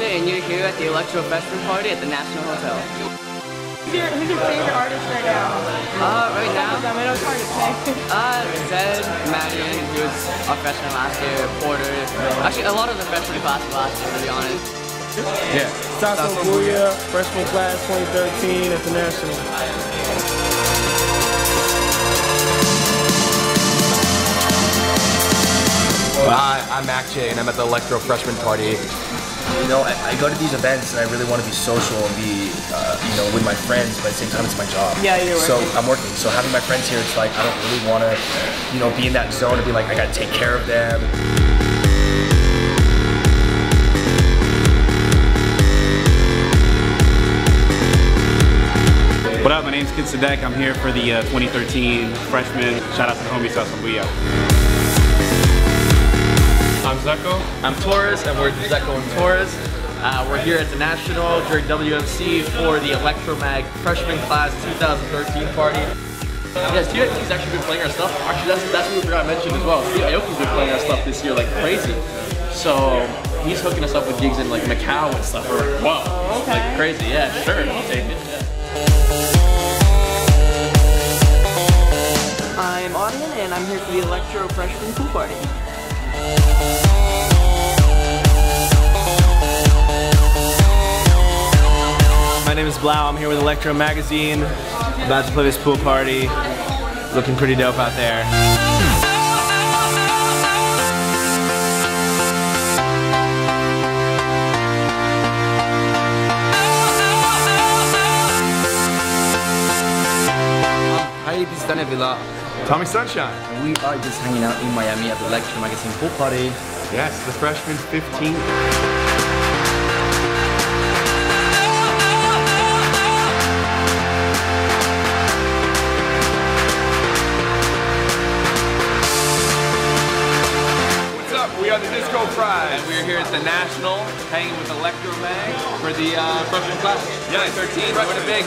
and you're here at the Elektro Freshman Party at the National Hotel. Who's your, who's your favorite artist right now? Uh, right now, I know it's hard to say. uh, Zedd, Maddie, who was our freshman last year, Porter. Actually, a lot of the freshman class last year, to be honest. Yeah. Sazon Booya, freshman class 2013 at the National. Hi, I'm MAK J, and I'm at the Elektro Freshman Party. You know, I, I go to these events and I really want to be social and be, uh, you know, with my friends, but at the same time, it's my job. Yeah, you're So. I'm working. So having my friends here, it's like I don't really want to, you know, be in that zone and be like, I got to take care of them. What up? My name's Kid Sadek. I'm here for the uh, 2013 freshman. Shout out to the homies homie Sazon Booya. I'm Dzeko. I'm Torres, and we're Dzeko and Torres. Uh, we're here at the National during WMC for the Elektromag Freshman Class 2013 party. Yeah, Steve actually been playing our stuff. Actually, that's, that's what we forgot to mention as well. Steve Aoki's been playing our stuff this year like crazy. So he's hooking us up with gigs in like Macau and stuff. We're like, whoa, okay. like crazy. Yeah, sure, I'll take it. Yeah. I'm Audien, and I'm here for the Elektro Freshman Pool Party. My name is 3LAU. I'm here with Elektro Magazine. About to play this pool party. Looking pretty dope out there. Danny Avila. Tommy Sunshine. We are just hanging out in Miami at the Elektro Magazine pool party. Yes, the freshman 15. What's up? We are the Disco Fries. And we're here at the National, hanging with Elektromag for the uh, freshman class. Yes. 13, we're the big.